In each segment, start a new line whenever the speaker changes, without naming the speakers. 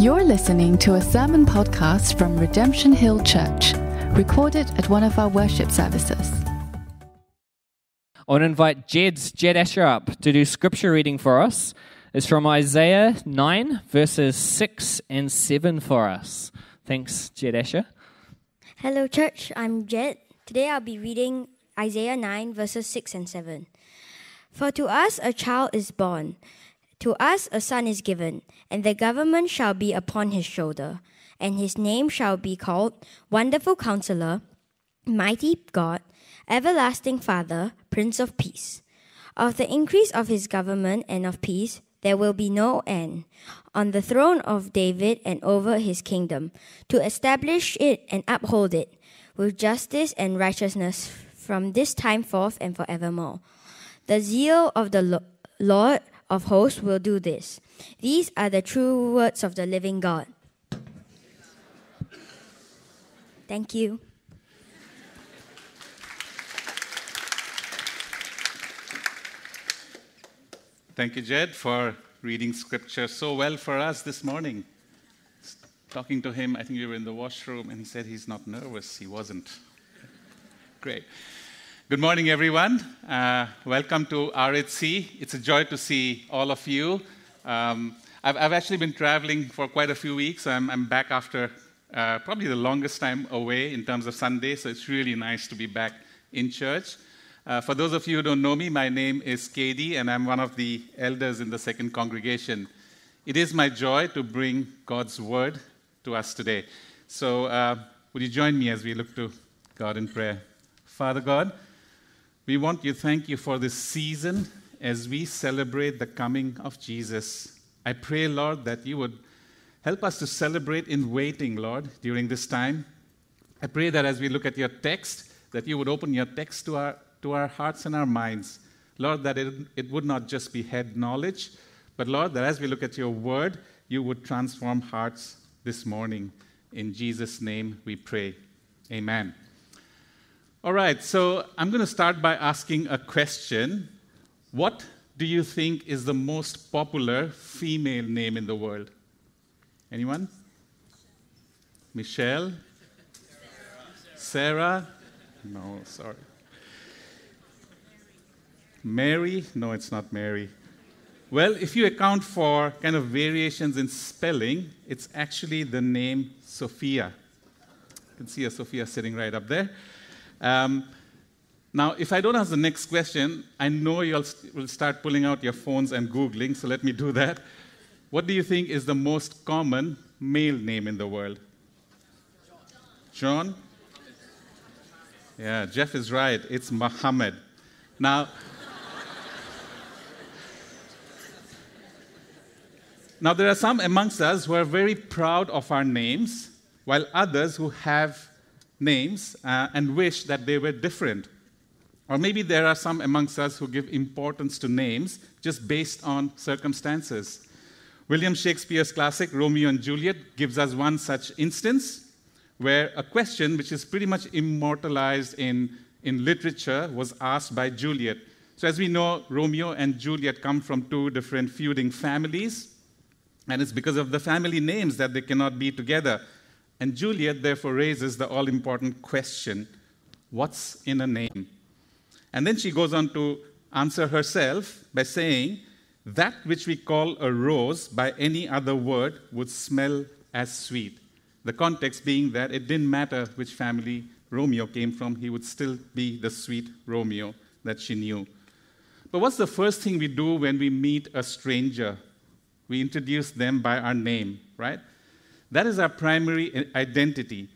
You're listening to a sermon podcast from Redemption Hill Church, recorded at one of our worship services.
I want to invite Jed, Jed Asher up to do scripture reading for us. It's from Isaiah 9, verses 6 and 7 for us. Thanks, Jed Asher.
Hello, church. I'm Jed. Today I'll be reading Isaiah 9, verses 6 and 7. For to us a child is born. To us a son is given, and the government shall be upon his shoulder, and his name shall be called Wonderful Counselor, Mighty God, Everlasting Father, Prince of Peace. Of the increase of his government and of peace there will be no end, on the throne of David and over his kingdom, to establish it and uphold it with justice and righteousness from this time forth and forevermore. The zeal of the Lord of hosts will do this. These are the true words of the living God. Thank you.
Thank you, Jed, for reading scripture so well for us this morning. Talking to him, I think we were in the washroom, and he said he's not nervous. He wasn't. Great. Good morning, everyone. Uh, welcome to RHC. It's a joy to see all of you. Um, I've, I've, actually been traveling for quite a few weeks. I'm, I'm back after uh, probably the longest time away in terms of Sunday, so it's really nice to be back in church. Uh, for those of you who don't know me, my name is KD, and I'm one of the elders in the second congregation. It is my joy to bring God's word to us today. So, uh, would you join me as we look to God in prayer? Father God, we want to thank you for this season as we celebrate the coming of Jesus. I pray, Lord, that you would help us to celebrate in waiting, Lord, during this time. I pray that as we look at your text, that you would open your text to our, to our hearts and our minds. Lord, that it, it would not just be head knowledge, but Lord, that as we look at your word, you would transform hearts this morning. In Jesus' name we pray. Amen. All right, so I'm going to start by asking a question. What do you think is the most popular female name in the world? Anyone? Michelle? Sarah? No, sorry. Mary? No, it's not Mary. Well, if you account for kind of variations in spelling, it's actually the name Sophia. You can see a Sophia sitting right up there. Um, now, if I don't ask the next question, I know you will start pulling out your phones and Googling, so let me do that. What do you think is the most common male name in the world? John? Yeah, Jeff is right. It's Muhammad. Now, now there are some amongst us who are very proud of our names, while others who have names uh, and wish that they were different. Or maybe there are some amongst us who give importance to names just based on circumstances. William Shakespeare's classic Romeo and Juliet gives us one such instance where a question which is pretty much immortalized in, in literature was asked by Juliet. So, as we know, Romeo and Juliet come from two different feuding families, and it's because of the family names that they cannot be together. And Juliet therefore raises the all important question what's in a name? And then she goes on to answer herself by saying, That which we call a rose by any other word would smell as sweet. The context being that it didn't matter which family Romeo came from, he would still be the sweet Romeo that she knew. But what's the first thing we do when we meet a stranger? We introduce them by our name, right? That is our primary identity.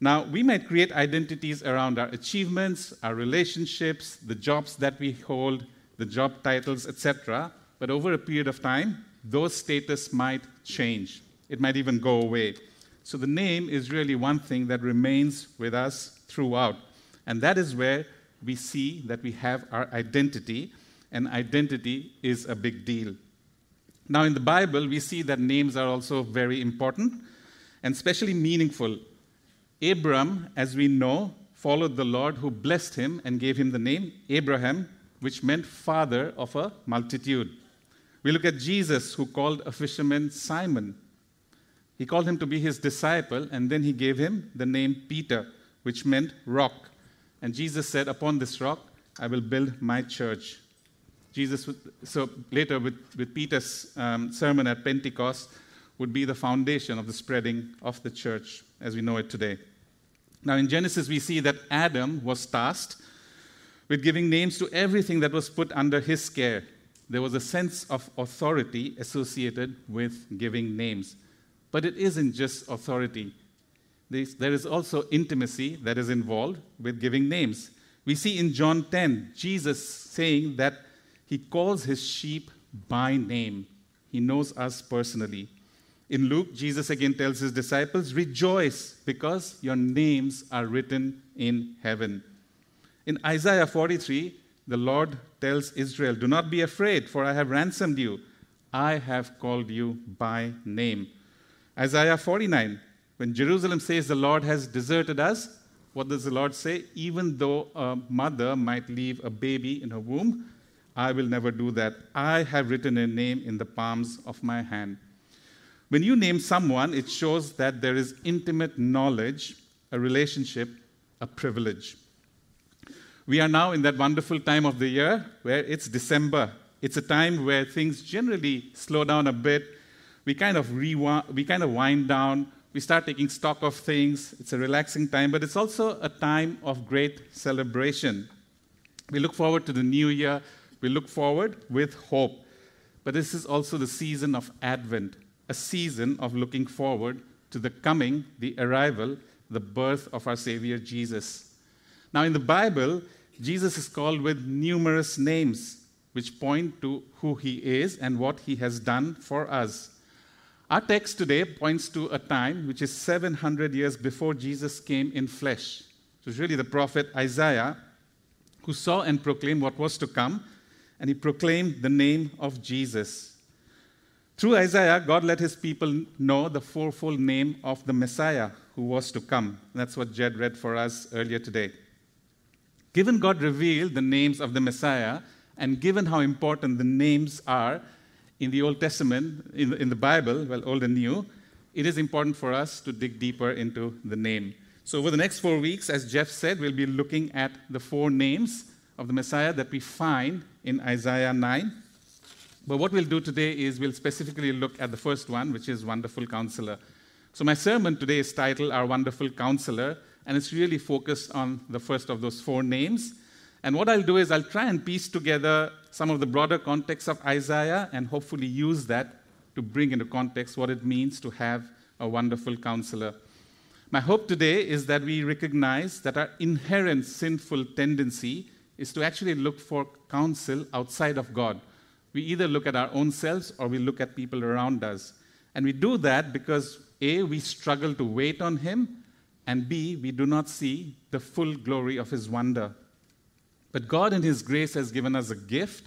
Now, we might create identities around our achievements, our relationships, the jobs that we hold, the job titles, etc. But over a period of time, those status might change. It might even go away. So the name is really one thing that remains with us throughout. And that is where we see that we have our identity, and identity is a big deal. Now, in the Bible, we see that names are also very important and especially meaningful. Abram, as we know, followed the Lord who blessed him and gave him the name Abraham, which meant father of a multitude. We look at Jesus, who called a fisherman Simon. He called him to be his disciple, and then he gave him the name Peter, which meant rock. And Jesus said, Upon this rock I will build my church. Jesus, so later with, with Peter's um, sermon at Pentecost, would be the foundation of the spreading of the church as we know it today. Now, in Genesis, we see that Adam was tasked with giving names to everything that was put under his care. There was a sense of authority associated with giving names. But it isn't just authority, there is also intimacy that is involved with giving names. We see in John 10 Jesus saying that he calls his sheep by name, he knows us personally. In Luke, Jesus again tells his disciples, Rejoice because your names are written in heaven. In Isaiah 43, the Lord tells Israel, Do not be afraid, for I have ransomed you. I have called you by name. Isaiah 49, when Jerusalem says the Lord has deserted us, what does the Lord say? Even though a mother might leave a baby in her womb, I will never do that. I have written a name in the palms of my hand. When you name someone, it shows that there is intimate knowledge, a relationship, a privilege. We are now in that wonderful time of the year where it's December. It's a time where things generally slow down a bit. We kind of rewind, we kind of wind down. We start taking stock of things. It's a relaxing time, but it's also a time of great celebration. We look forward to the new year. We look forward with hope. But this is also the season of Advent a season of looking forward to the coming, the arrival, the birth of our Savior Jesus. Now, in the Bible, Jesus is called with numerous names which point to who he is and what he has done for us. Our text today points to a time which is 700 years before Jesus came in flesh. It was really the prophet Isaiah who saw and proclaimed what was to come, and he proclaimed the name of Jesus. Through Isaiah, God let his people know the fourfold name of the Messiah who was to come. That's what Jed read for us earlier today. Given God revealed the names of the Messiah, and given how important the names are in the Old Testament, in the, in the Bible, well, Old and New, it is important for us to dig deeper into the name. So, over the next four weeks, as Jeff said, we'll be looking at the four names of the Messiah that we find in Isaiah 9. But what we'll do today is we'll specifically look at the first one, which is Wonderful Counselor. So, my sermon today is titled Our Wonderful Counselor, and it's really focused on the first of those four names. And what I'll do is I'll try and piece together some of the broader context of Isaiah and hopefully use that to bring into context what it means to have a wonderful counselor. My hope today is that we recognize that our inherent sinful tendency is to actually look for counsel outside of God we either look at our own selves or we look at people around us. And we do that because A, we struggle to wait on Him, and B, we do not see the full glory of His wonder. But God, in His grace, has given us a gift,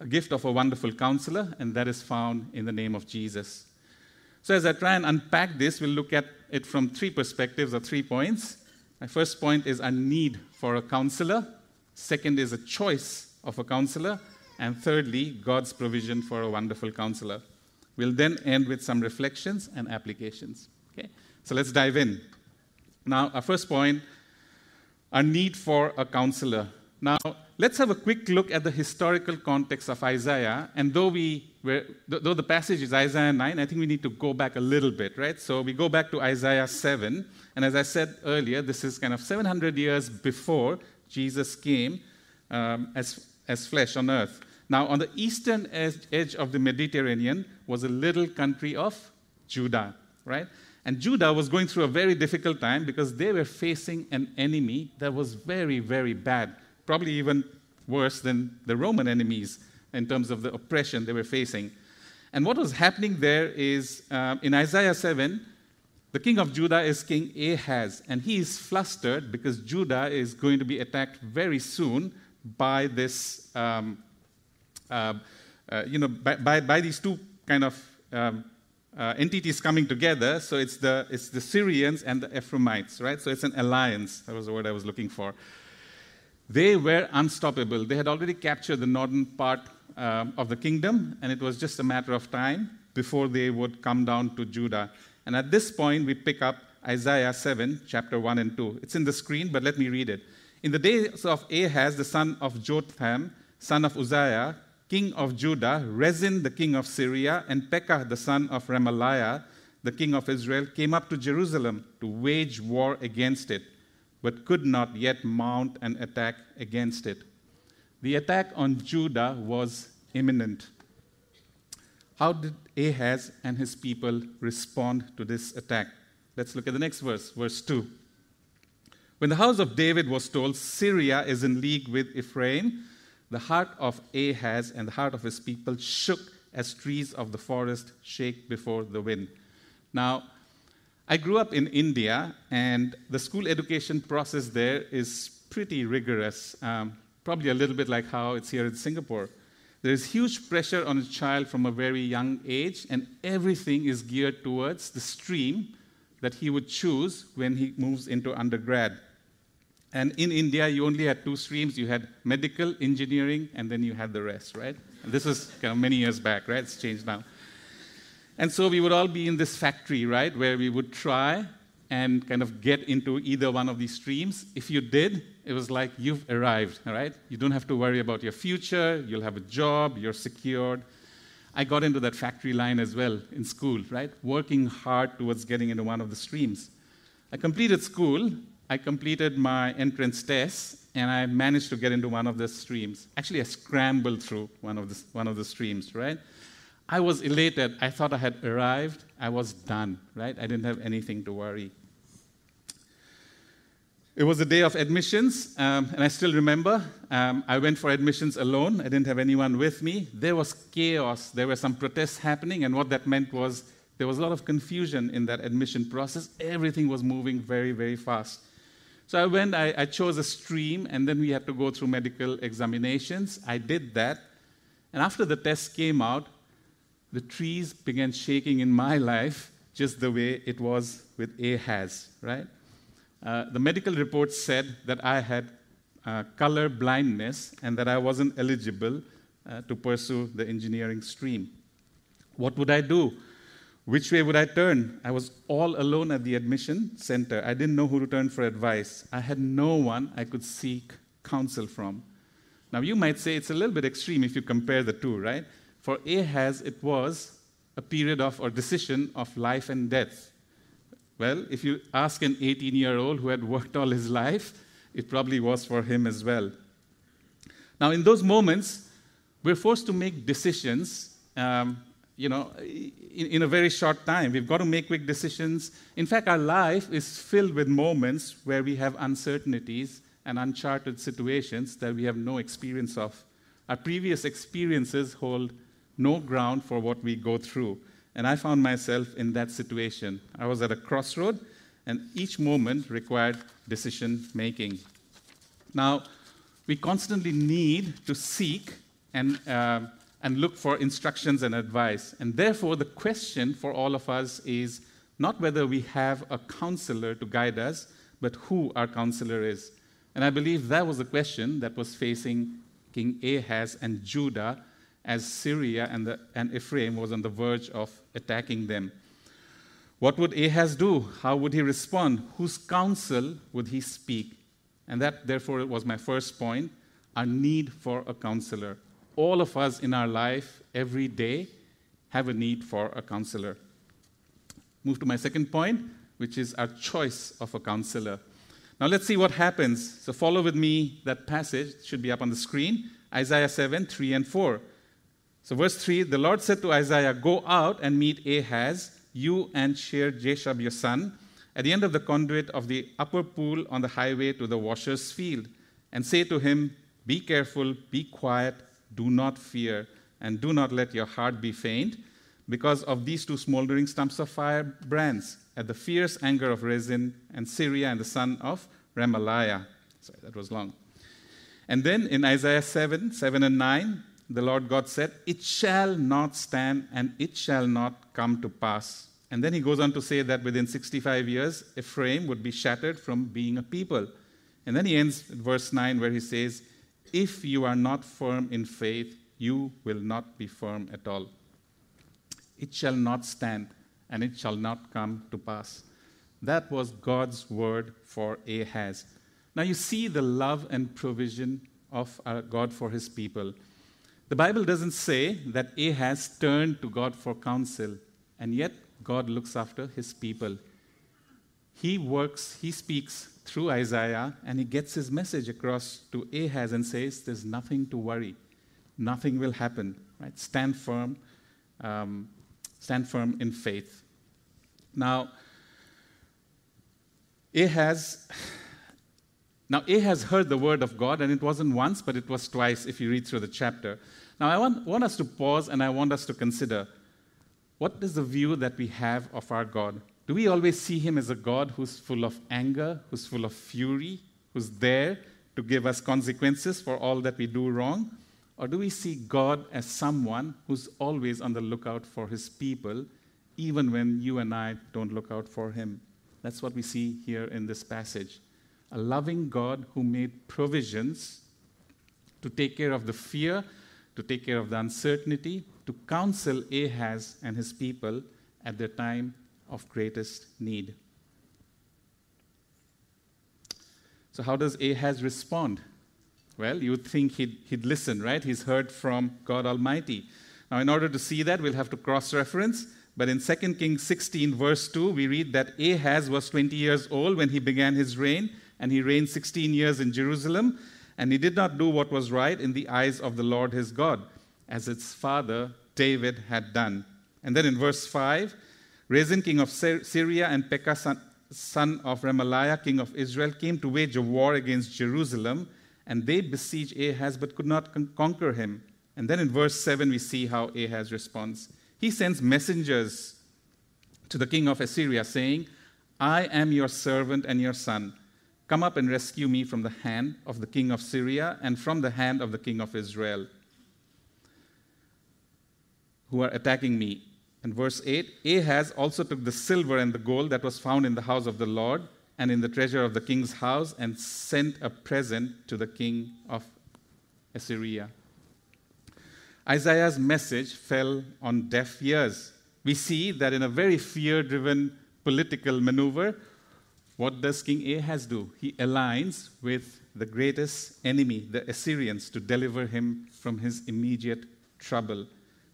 a gift of a wonderful counselor, and that is found in the name of Jesus. So, as I try and unpack this, we'll look at it from three perspectives or three points. My first point is a need for a counselor. Second is a choice of a counselor. And thirdly, God's provision for a wonderful counselor. We'll then end with some reflections and applications. Okay? So let's dive in. Now, our first point a need for a counselor. Now, let's have a quick look at the historical context of Isaiah. And though, we were, though the passage is Isaiah 9, I think we need to go back a little bit, right? So we go back to Isaiah 7. And as I said earlier, this is kind of 700 years before Jesus came um, as as flesh on earth. Now, on the eastern edge of the Mediterranean was a little country of Judah, right? And Judah was going through a very difficult time because they were facing an enemy that was very, very bad, probably even worse than the Roman enemies in terms of the oppression they were facing. And what was happening there is uh, in Isaiah 7, the king of Judah is King Ahaz, and he is flustered because Judah is going to be attacked very soon by this, um, uh, uh, you know, by, by, by, these two kind of um, uh, entities coming together. So it's the, it's the Syrians and the Ephraimites, right? So it's an alliance. That was the word I was looking for. They were unstoppable. They had already captured the northern part um, of the kingdom, and it was just a matter of time before they would come down to Judah. And at this point, we pick up Isaiah 7, chapter 1 and 2. It's in the screen, but let me read it. In the days of Ahaz, the son of Jotham, son of Uzziah, king of Judah, Rezin, the king of Syria, and Pekah, the son of Remaliah, the king of Israel, came up to Jerusalem to wage war against it, but could not yet mount an attack against it. The attack on Judah was imminent. How did Ahaz and his people respond to this attack? Let's look at the next verse, verse 2. When the house of David was told Syria is in league with Ephraim, the heart of Ahaz and the heart of his people shook as trees of the forest shake before the wind. Now, I grew up in India, and the school education process there is pretty rigorous, um, probably a little bit like how it's here in Singapore. There is huge pressure on a child from a very young age, and everything is geared towards the stream that he would choose when he moves into undergrad. And in India, you only had two streams. You had medical, engineering, and then you had the rest, right? And this is kind of many years back, right? It's changed now. And so we would all be in this factory, right, where we would try and kind of get into either one of these streams. If you did, it was like you've arrived, all right? You don't have to worry about your future, you'll have a job, you're secured. I got into that factory line as well in school, right? Working hard towards getting into one of the streams. I completed school, I completed my entrance test, and I managed to get into one of the streams. Actually, I scrambled through one of the, one of the streams, right? I was elated. I thought I had arrived. I was done, right? I didn't have anything to worry. It was a day of admissions, um, and I still remember um, I went for admissions alone. I didn't have anyone with me. There was chaos. There were some protests happening, and what that meant was there was a lot of confusion in that admission process. Everything was moving very, very fast. So I went, I, I chose a stream, and then we had to go through medical examinations. I did that. And after the test came out, the trees began shaking in my life just the way it was with Ahaz, right? Uh, the medical report said that I had uh, color blindness and that I wasn't eligible uh, to pursue the engineering stream. What would I do? Which way would I turn? I was all alone at the admission center. I didn't know who to turn for advice. I had no one I could seek counsel from. Now, you might say it's a little bit extreme if you compare the two, right? For Ahaz, it was a period of or decision of life and death. Well, if you ask an 18 year old who had worked all his life, it probably was for him as well. Now, in those moments, we're forced to make decisions, um, you know, in, in, a very short time. We've got to make quick decisions. In fact, our life is filled with moments where we have uncertainties and uncharted situations that we have no experience of. Our previous experiences hold no ground for what we go through. And I found myself in that situation. I was at a crossroad, and each moment required decision making. Now, we constantly need to seek and, uh, and look for instructions and advice. And therefore, the question for all of us is not whether we have a counselor to guide us, but who our counselor is. And I believe that was the question that was facing King Ahaz and Judah as Syria and, the, and Ephraim was on the verge of attacking them. What would Ahaz do? How would he respond? Whose counsel would he speak? And that, therefore, was my first point our need for a counselor. All of us in our life, every day, have a need for a counselor. Move to my second point, which is our choice of a counselor. Now, let's see what happens. So, follow with me that passage, it should be up on the screen Isaiah 7 3 and 4. So, verse 3 the Lord said to Isaiah, Go out and meet Ahaz, you and Shear-jashub your son, at the end of the conduit of the upper pool on the highway to the washer's field, and say to him, Be careful, be quiet, do not fear, and do not let your heart be faint, because of these two smoldering stumps of fire brands, at the fierce anger of Rezin and Syria and the son of Remaliah. Sorry, that was long. And then in Isaiah 7, 7 and 9, the Lord God said, It shall not stand and it shall not come to pass. And then he goes on to say that within 65 years, Ephraim would be shattered from being a people. And then he ends verse 9 where he says, If you are not firm in faith, you will not be firm at all. It shall not stand and it shall not come to pass. That was God's word for Ahaz. Now you see the love and provision of our God for his people. The Bible doesn't say that Ahaz turned to God for counsel, and yet God looks after his people. He works, he speaks through Isaiah, and he gets his message across to Ahaz and says, There's nothing to worry. Nothing will happen. Right? Stand firm. Um, stand firm in faith. Now, Ahaz, now Ahaz heard the word of God, and it wasn't once, but it was twice if you read through the chapter. Now, I want, want us to pause and I want us to consider what is the view that we have of our God? Do we always see him as a God who's full of anger, who's full of fury, who's there to give us consequences for all that we do wrong? Or do we see God as someone who's always on the lookout for his people, even when you and I don't look out for him? That's what we see here in this passage. A loving God who made provisions to take care of the fear, to take care of the uncertainty, to counsel Ahaz and his people at their time of greatest need. So, how does Ahaz respond? Well, you would think he'd, he'd listen, right? He's heard from God Almighty. Now, in order to see that, we'll have to cross reference. But in 2 Kings 16, verse 2, we read that Ahaz was 20 years old when he began his reign, and he reigned 16 years in Jerusalem. And he did not do what was right in the eyes of the Lord his God, as its father David had done. And then in verse 5, Rezin, king of Syria, and Pekah, son, of Remaliah, king of Israel, came to wage a war against Jerusalem and they besieged Ahaz but could not con- conquer him. And then in verse 7, we see how Ahaz responds. He sends messengers to the king of Assyria, saying, I am your servant and your son. Come up and rescue me from the hand of the king of Syria and from the hand of the king of Israel, who are attacking me. And verse 8 Ahaz also took the silver and the gold that was found in the house of the Lord and in the treasure of the king's house and sent a present to the king of Assyria. Isaiah's message fell on deaf ears. We see that in a very fear driven political maneuver, what does King Ahaz do? He aligns with the greatest enemy, the Assyrians, to deliver him from his immediate trouble.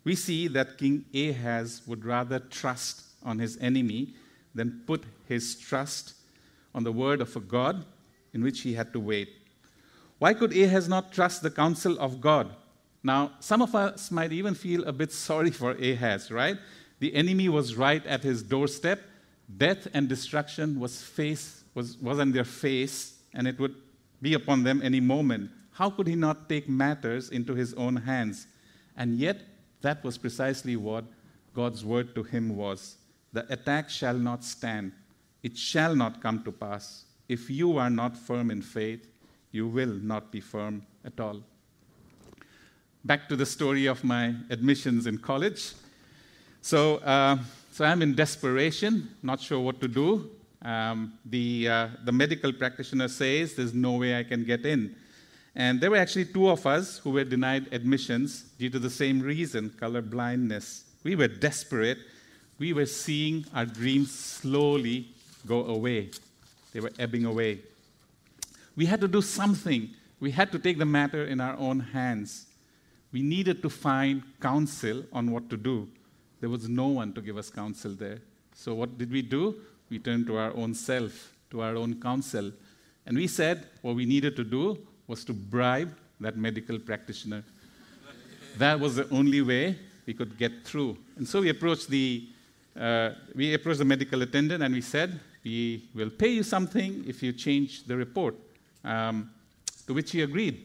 We see that King Ahaz would rather trust on his enemy than put his trust on the word of a God in which he had to wait. Why could Ahaz not trust the counsel of God? Now, some of us might even feel a bit sorry for Ahaz, right? The enemy was right at his doorstep. Death and destruction was, face, was, on their face, and it would be upon them any moment. How could he not take matters into his own hands? And yet, that was precisely what God's word to him was The attack shall not stand. It shall not come to pass. If you are not firm in faith, you will not be firm at all. Back to the story of my admissions in college. So, uh, so I'm in desperation, not sure what to do. Um, the, uh, the medical practitioner says there's no way I can get in. And there were actually two of us who were denied admissions due to the same reason color blindness. We were desperate. We were seeing our dreams slowly go away. They were ebbing away. We had to do something. We had to take the matter in our own hands. We needed to find counsel on what to do. There was no one to give us counsel there. So, what did we do? We turned to our own self, to our own counsel. And we said what we needed to do was to bribe that medical practitioner. that was the only way we could get through. And so we approached the, uh, we approached the medical attendant and we said, we will pay you something if you change the report. Um, to which he agreed.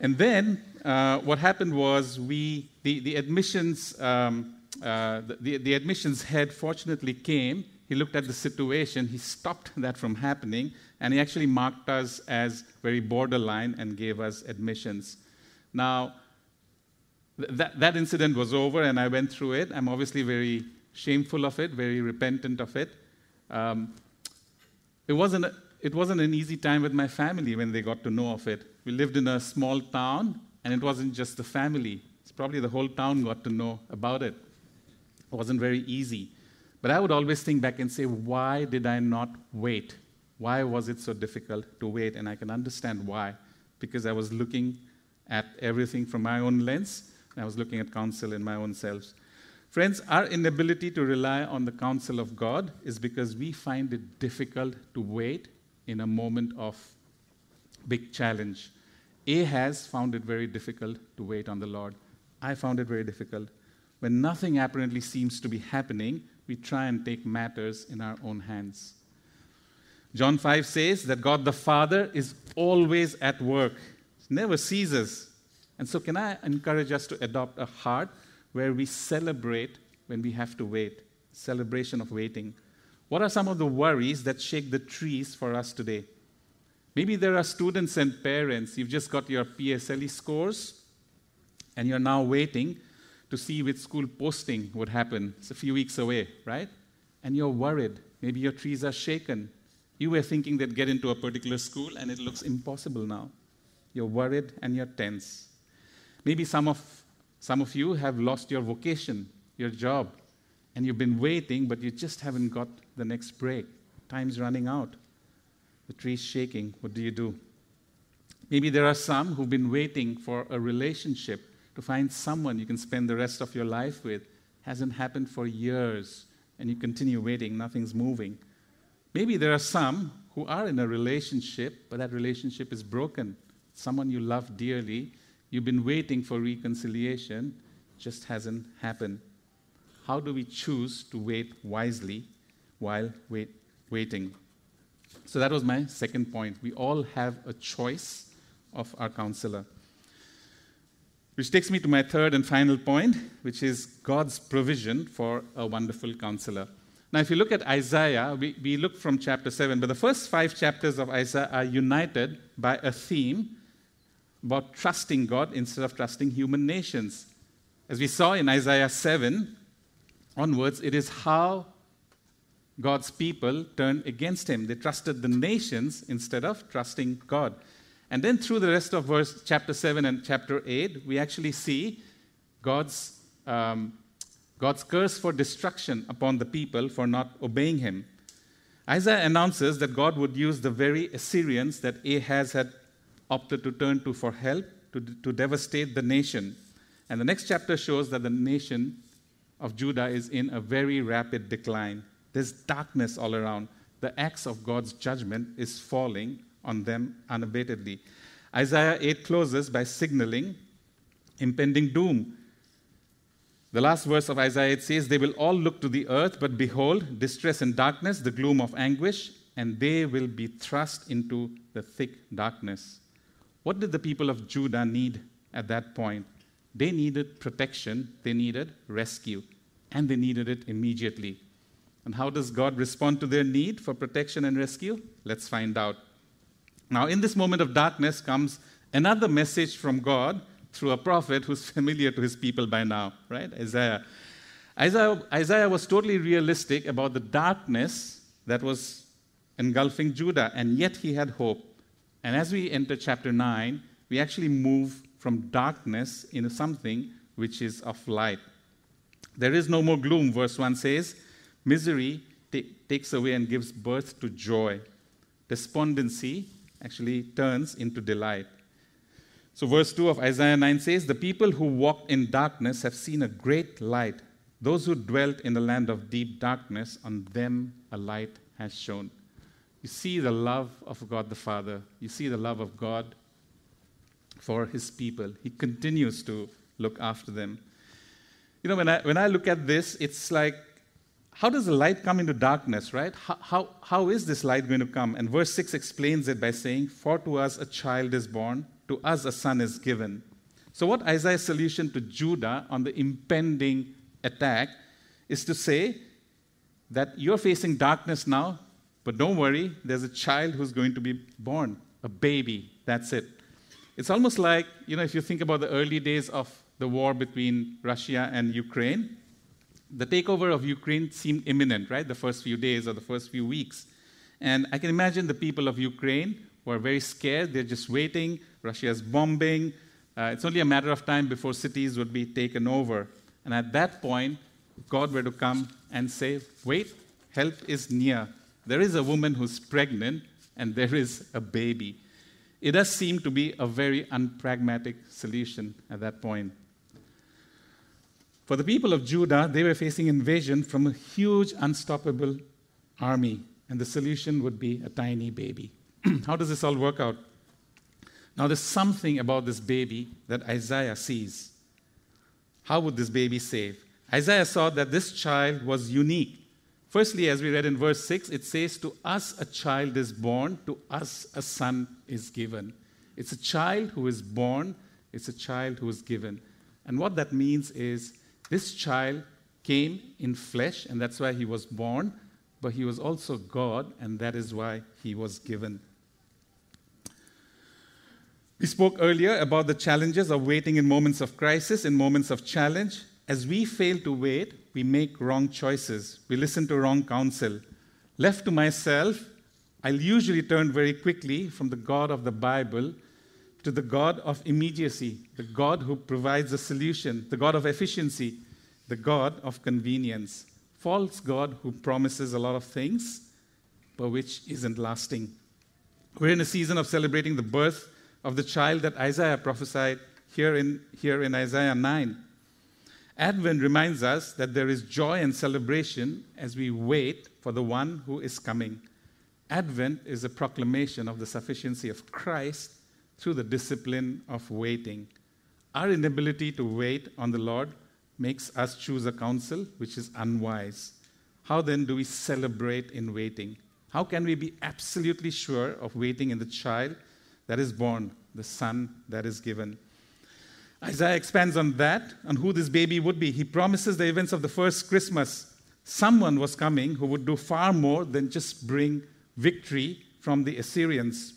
And then uh, what happened was we, the, the admissions, um, uh, the, the admissions head fortunately came. He looked at the situation, he stopped that from happening, and he actually marked us as very borderline and gave us admissions. Now, th- that, that incident was over, and I went through it. I'm obviously very shameful of it, very repentant of it. Um, it, wasn't a, it wasn't an easy time with my family when they got to know of it. We lived in a small town, and it wasn't just the family, it's probably the whole town got to know about it. It wasn't very easy. But I would always think back and say, why did I not wait? Why was it so difficult to wait? And I can understand why. Because I was looking at everything from my own lens, I was looking at counsel in my own selves. Friends, our inability to rely on the counsel of God is because we find it difficult to wait in a moment of big challenge. Ahaz found it very difficult to wait on the Lord. I found it very difficult. When nothing apparently seems to be happening, we try and take matters in our own hands. John 5 says that God the Father is always at work, never ceases. And so, can I encourage us to adopt a heart where we celebrate when we have to wait? Celebration of waiting. What are some of the worries that shake the trees for us today? Maybe there are students and parents, you've just got your PSLE scores, and you're now waiting to see which school posting would happen. It's a few weeks away, right? And you're worried. Maybe your trees are shaken. You were thinking that get into a particular school, and it looks impossible now. You're worried and you're tense. Maybe some of, some of you have lost your vocation, your job, and you've been waiting, but you just haven't got the next break. Time's running out. The tree's shaking. What do you do? Maybe there are some who've been waiting for a relationship to find someone you can spend the rest of your life with hasn't happened for years, and you continue waiting, nothing's moving. Maybe there are some who are in a relationship, but that relationship is broken. Someone you love dearly, you've been waiting for reconciliation, just hasn't happened. How do we choose to wait wisely while wait, waiting? So that was my second point. We all have a choice of our counselor. Which takes me to my third and final point, which is God's provision for a wonderful counselor. Now, if you look at Isaiah, we, we look from chapter 7, but the first five chapters of Isaiah are united by a theme about trusting God instead of trusting human nations. As we saw in Isaiah 7 onwards, it is how God's people turned against him. They trusted the nations instead of trusting God. And then through the rest of verse chapter 7 and chapter 8, we actually see God's, um, God's curse for destruction upon the people for not obeying him. Isaiah announces that God would use the very Assyrians that Ahaz had opted to turn to for help to, to devastate the nation. And the next chapter shows that the nation of Judah is in a very rapid decline. There's darkness all around. The axe of God's judgment is falling on them unabatedly. Isaiah 8 closes by signaling impending doom. The last verse of Isaiah 8 says, They will all look to the earth, but behold, distress and darkness, the gloom of anguish, and they will be thrust into the thick darkness. What did the people of Judah need at that point? They needed protection, they needed rescue, and they needed it immediately. And how does God respond to their need for protection and rescue? Let's find out. Now, in this moment of darkness comes another message from God through a prophet who's familiar to his people by now, right? Isaiah. Isaiah, Isaiah was totally realistic about the darkness that was engulfing Judah, and yet he had hope. And as we enter chapter 9, we actually move from darkness into something which is of light. There is no more gloom, verse 1 says. Misery takes away and gives birth to joy. Despondency actually turns into delight. So, verse 2 of Isaiah 9 says, The people who walked in darkness have seen a great light. Those who dwelt in the land of deep darkness, on them a light has shone. You see the love of God the Father. You see the love of God for his people. He continues to look after them. You know, when I, when I look at this, it's like, how does the light come into darkness, right? How, how, how is this light going to come? And verse 6 explains it by saying, For to us a child is born, to us a son is given. So, what Isaiah's solution to Judah on the impending attack is to say that you're facing darkness now, but don't worry, there's a child who's going to be born, a baby. That's it. It's almost like, you know, if you think about the early days of the war between Russia and Ukraine, the takeover of Ukraine seemed imminent, right? The first few days or the first few weeks. And I can imagine the people of Ukraine were very scared. They're just waiting. Russia's bombing. Uh, it's only a matter of time before cities would be taken over. And at that point, God were to come and say, Wait, help is near. There is a woman who's pregnant and there is a baby. It does seem to be a very unpragmatic solution at that point. For the people of Judah, they were facing invasion from a huge, unstoppable army, and the solution would be a tiny baby. How does this all work out? Now, there's something about this baby that Isaiah sees. How would this baby save? Isaiah saw that this child was unique. Firstly, as we read in verse 6, it says, To us a child is born, to us a son is given. It's a child who is born, it's a child who is given. And what that means is this child came in flesh, and that's why he was born, but he was also God, and that is why he was given. We spoke earlier about the challenges of waiting in moments of crisis, in moments of challenge. As we fail to wait, we make wrong choices. We listen to wrong counsel. Left to myself, I'll usually turn very quickly from the God of the Bible to the God of immediacy, the God who provides a solution, the God of efficiency, the God of convenience. False God who promises a lot of things, but which isn't lasting. We're in a season of celebrating the birth of the child that Isaiah prophesied here in, here in Isaiah 9. Advent reminds us that there is joy and celebration as we wait for the one who is coming. Advent is a proclamation of the sufficiency of Christ through the discipline of waiting. Our inability to wait on the Lord makes us choose a counsel which is unwise. How then do we celebrate in waiting? How can we be absolutely sure of waiting in the child that is born, the son that is given. Isaiah expands on that, on who this baby would be. He promises the events of the first Christmas. Someone was coming who would do far more than just bring victory from the Assyrians.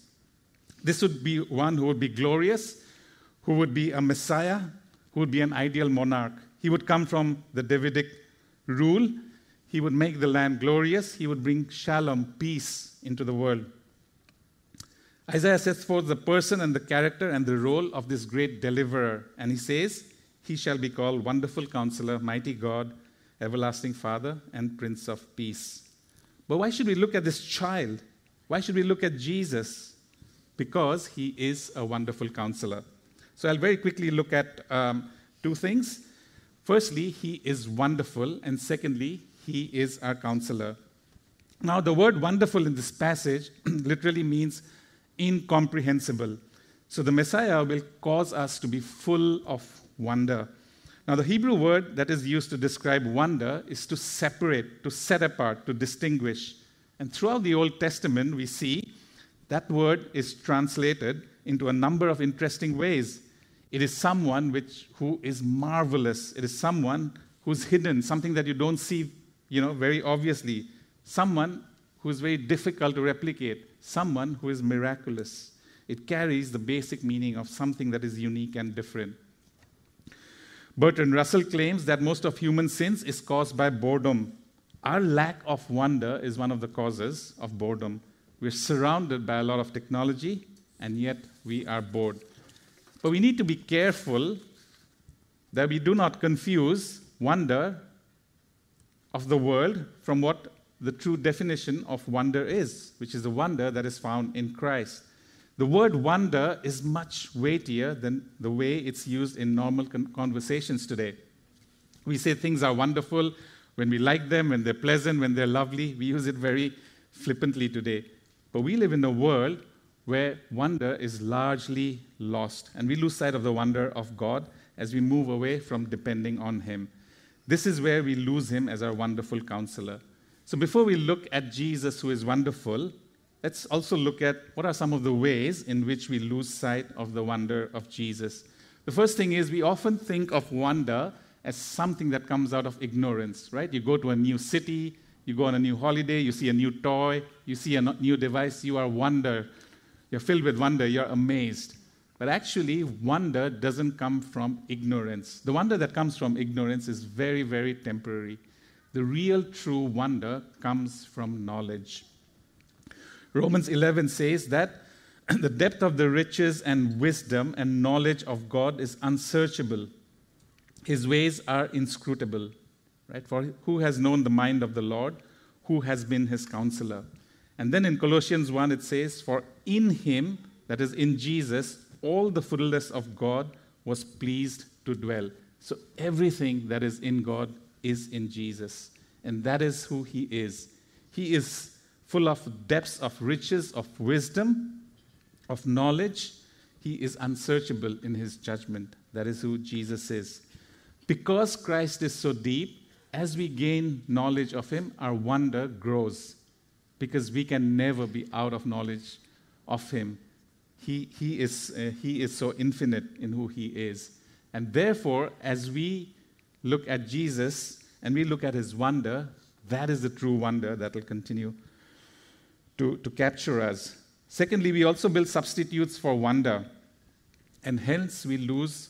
This would be one who would be glorious, who would be a Messiah, who would be an ideal monarch. He would come from the Davidic rule. He would make the land glorious. He would bring shalom, peace into the world. Isaiah sets forth the person and the character and the role of this great deliverer. And he says, He shall be called Wonderful Counselor, Mighty God, Everlasting Father, and Prince of Peace. But why should we look at this child? Why should we look at Jesus? Because he is a wonderful counselor. So I'll very quickly look at um, two things. Firstly, he is wonderful, and secondly, he is our counselor. Now, the word wonderful in this passage literally means incomprehensible. So the Messiah will cause us to be full of wonder. Now, the Hebrew word that is used to describe wonder is to separate, to set apart, to distinguish. And throughout the Old Testament, we see that word is translated into a number of interesting ways. It is someone which, who is marvelous. It is someone who's hidden, something that you don't see, you know, very obviously. Someone who is very difficult to replicate someone who is miraculous. It carries the basic meaning of something that is unique and different. Bertrand Russell claims that most of human sins is caused by boredom. Our lack of wonder is one of the causes of boredom. We're surrounded by a lot of technology, and yet we are bored. But we need to be careful that we do not confuse wonder of the world from what the true definition of wonder is, which is the wonder that is found in Christ. The word wonder is much weightier than the way it's used in normal con- conversations today. We say things are wonderful when we like them, when they're pleasant, when they're lovely. We use it very flippantly today. But we live in a world where wonder is largely lost, and we lose sight of the wonder of God as we move away from depending on Him. This is where we lose Him as our wonderful counselor. So before we look at Jesus, who is wonderful, let's also look at what are some of the ways in which we lose sight of the wonder of Jesus. The first thing is we often think of wonder as something that comes out of ignorance, right? You go to a new city, you go on a new holiday, you see a new toy, you see a new device, you are wonder. You're filled with wonder, you're amazed. But actually, wonder doesn't come from ignorance. The wonder that comes from ignorance is very, very temporary. The real true wonder comes from knowledge. Romans 11 says that the depth of the riches and wisdom and knowledge of God is unsearchable. His ways are inscrutable. Right? For who has known the mind of the Lord? Who has been his counselor? And then in Colossians 1, it says, For in him, that is in Jesus, all the fullness of God was pleased to dwell. So everything that is in God is in Jesus. And that is who he is. He is full of depths of riches, of wisdom, of knowledge. He is unsearchable in his judgment. That is who Jesus is. Because Christ is so deep, as we gain knowledge of him, our wonder grows because we can never be out of knowledge of him. He, he, is, uh, he is so infinite in who he is. And therefore, as we look at Jesus and we look at his wonder, that is the true wonder that will continue to, to capture us. Secondly, we also build substitutes for wonder, and hence we lose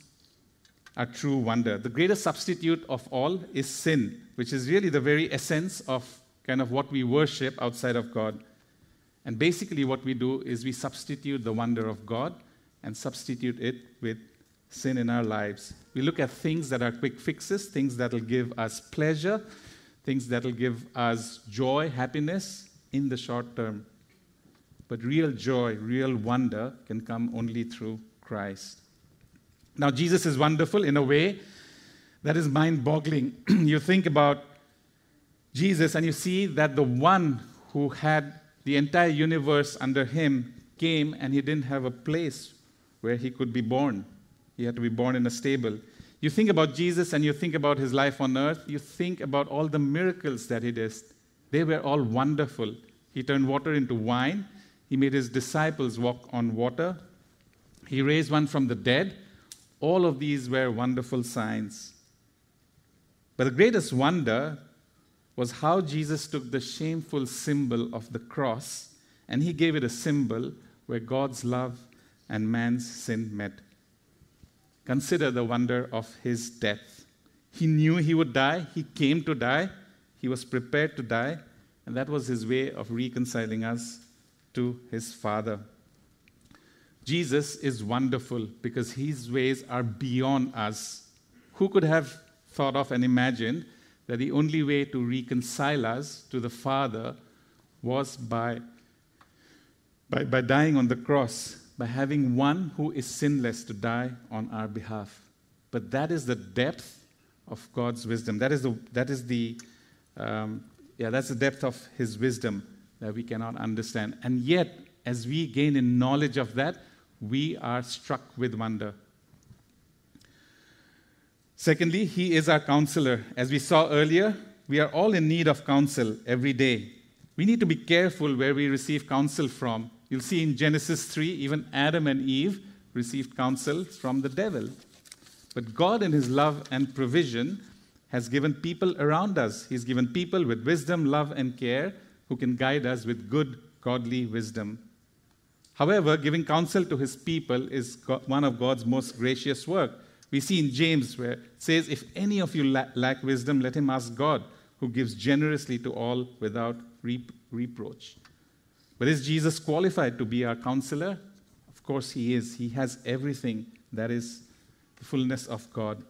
our true wonder. The greatest substitute of all is sin, which is really the very essence of kind of what we worship outside of God. And basically, what we do is we substitute the wonder of God and substitute it with sin in our lives. We look at things that are quick fixes, things that will give us pleasure, things that will give us joy, happiness in the short term. But real joy, real wonder can come only through Christ. Now, Jesus is wonderful in a way that is mind boggling. you think about Jesus and you see that the one who had the entire universe under him came and he didn't have a place where he could be born. He had to be born in a stable. You think about Jesus and you think about his life on earth, you think about all the miracles that he did. They were all wonderful. He turned water into wine, he made his disciples walk on water, he raised one from the dead. All of these were wonderful signs. But the greatest wonder was how Jesus took the shameful symbol of the cross and he gave it a symbol where God's love and man's sin met. Consider the wonder of his death. He knew he would die, he came to die, he was prepared to die, and that was his way of reconciling us to his Father. Jesus is wonderful because his ways are beyond us. Who could have thought of and imagined that the only way to reconcile us to the Father was by, by, by dying on the cross, by having one who is sinless to die on our behalf? But that is the depth of God's wisdom. That is the, that is the um, yeah, that's the depth of His wisdom that we cannot understand. And yet, as we gain in knowledge of that, we are struck with wonder. Secondly, He is our counselor. As we saw earlier, we are all in need of counsel every day. We need to be careful where we receive counsel from. You'll see in Genesis 3, even Adam and Eve received counsel from the devil. But God, in His love and provision, has given people around us. He's given people with wisdom, love, and care who can guide us with good, godly wisdom. However, giving counsel to his people is one of God's most gracious work. We see in James where it says, If any of you lack wisdom, let him ask God, who gives generously to all without reproach. But is Jesus qualified to be our counselor? Of course, he is. He has everything that is the fullness of God.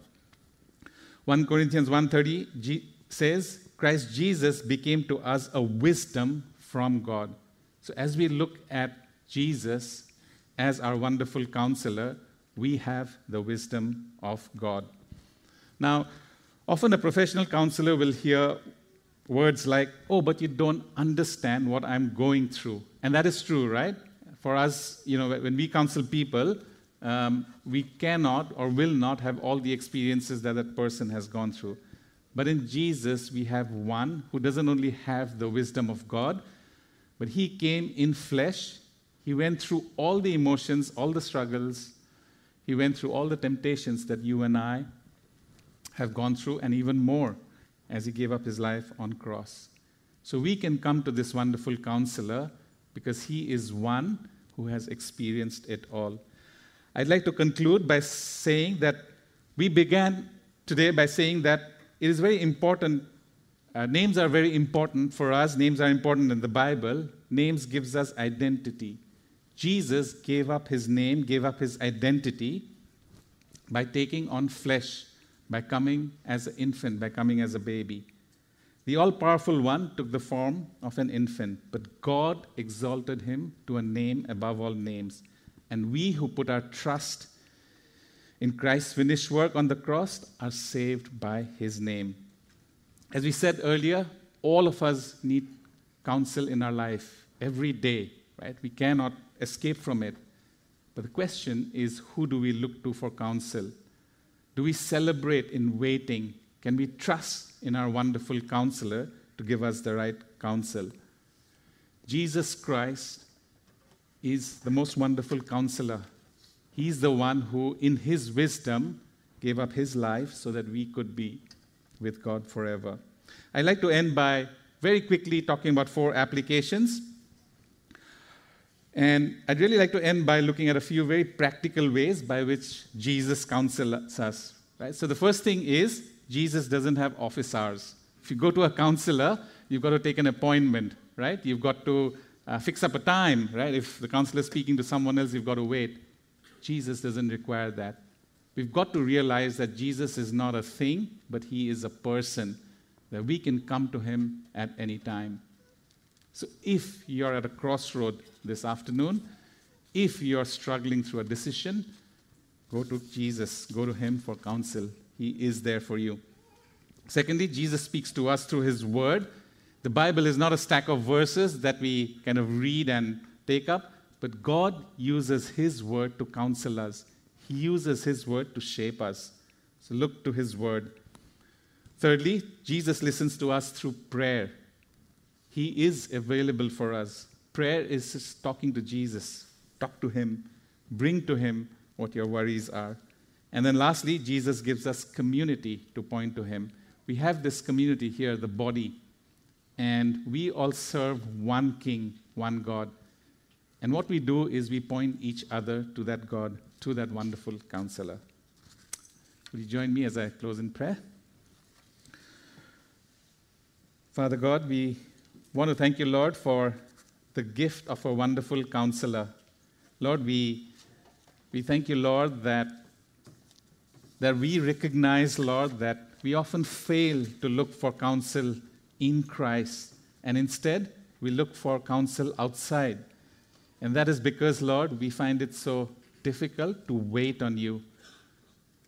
1 Corinthians 1:30 says, Christ Jesus became to us a wisdom from God. So as we look at Jesus as our wonderful counselor, we have the wisdom of God. Now, often a professional counselor will hear words like, oh, but you don't understand what I'm going through. And that is true, right? For us, you know, when we counsel people, um, we cannot or will not have all the experiences that that person has gone through. But in Jesus, we have one who doesn't only have the wisdom of God, but he came in flesh he went through all the emotions, all the struggles. He went through all the temptations that you and I have gone through, and even more as he gave up his life on cross. So we can come to this wonderful counselor because he is one who has experienced it all. I'd like to conclude by saying that we began today by saying that it is very important uh, names are very important for us names are important in the bible names gives us identity Jesus gave up his name, gave up his identity by taking on flesh, by coming as an infant, by coming as a baby. The all powerful one took the form of an infant, but God exalted him to a name above all names. And we who put our trust in Christ's finished work on the cross are saved by his name. As we said earlier, all of us need counsel in our life every day, right? We cannot escape from it. But the question is who do we look to for counsel? Do we celebrate in waiting? Can we trust in our wonderful counselor to give us the right counsel? Jesus Christ is the most wonderful counselor. He's the one who, in his wisdom, gave up his life so that we could be with God forever. I'd like to end by very quickly talking about four applications. And I'd really like to end by looking at a few very practical ways by which Jesus counsels us. Right? So the first thing is Jesus doesn't have office hours. If you go to a counselor, you've got to take an appointment, right? You've got to uh, fix up a time, right? If the counselor is speaking to someone else, you've got to wait. Jesus doesn't require that. We've got to realize that Jesus is not a thing, but he is a person, that we can come to him at any time. So if you're at a crossroad this afternoon, if you're struggling through a decision, go to Jesus, go to Him for counsel. He is there for you. Secondly, Jesus speaks to us through His Word. The Bible is not a stack of verses that we kind of read and take up, but God uses His Word to counsel us. He uses His Word to shape us. So look to His Word. Thirdly, Jesus listens to us through prayer. He is available for us. Prayer is just talking to Jesus. Talk to Him. Bring to Him what your worries are. And then lastly, Jesus gives us community to point to Him. We have this community here, the body, and we all serve one King, one God. And what we do is we point each other to that God, to that wonderful counselor. Will you join me as I close in prayer? Father God, we want to thank you, Lord, for the gift of a wonderful counselor. Lord, we, we thank you, Lord, that, that we recognize, Lord, that we often fail to look for counsel in Christ, and instead we look for counsel outside. And that is because, Lord, we find it so difficult to wait on you.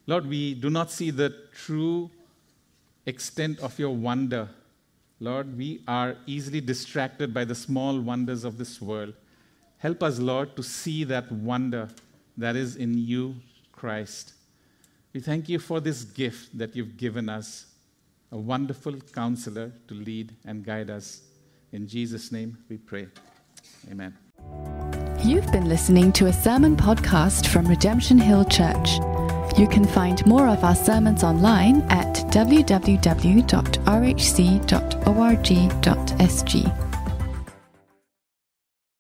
Lord, we do not see the true extent of your wonder Lord, we are easily distracted by the small wonders of this world. Help us, Lord, to see that wonder that is in you, Christ. We thank you for this gift that you've given us, a wonderful counselor to lead and guide us. In Jesus' name we pray. Amen.
You've been listening to a sermon podcast from Redemption Hill Church. You can find more of our sermons online at www.rhc.org.sg.